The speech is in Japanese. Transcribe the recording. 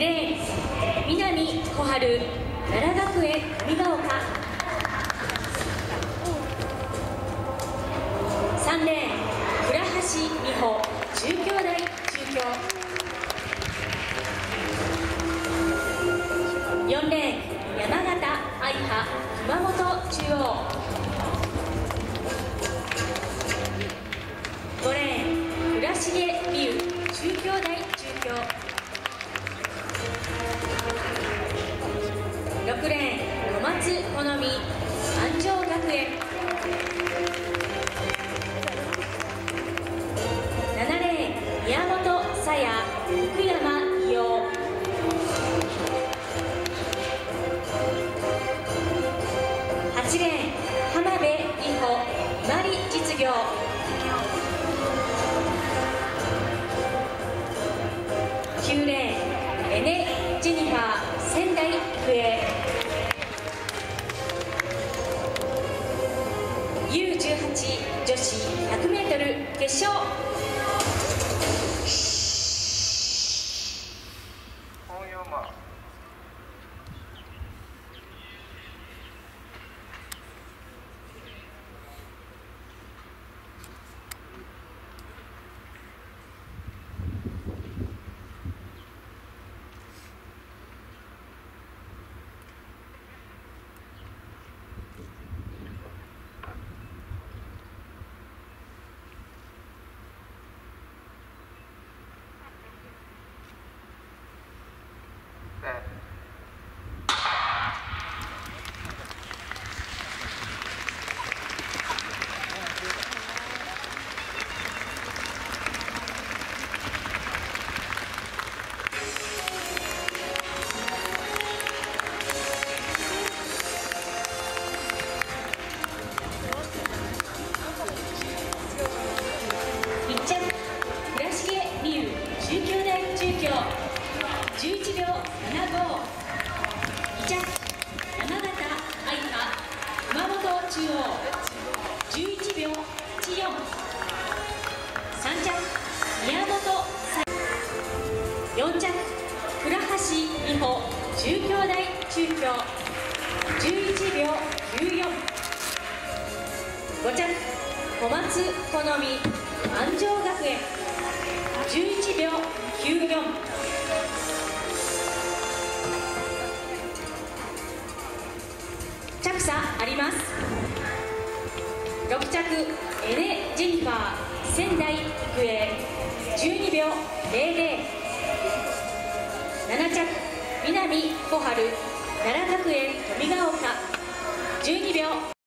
2レーン南小春奈良学園富ヶ丘。3レーン倉橋美穂中京大中京。4レーン山形愛葉熊本中央。本沙耶福山伊陽8レーン浜辺美穂今里実業。9レーンエネ・ジェニファー仙台育英。U18 女子 100m 決勝。84 3着宮本沙4着倉橋美穂中京大中京11秒94 5着小松好美安城学園11秒94着差あります6着エレ・ジェニファー仙台育英12秒00 7着南小春奈良学園富ヶ丘。12秒。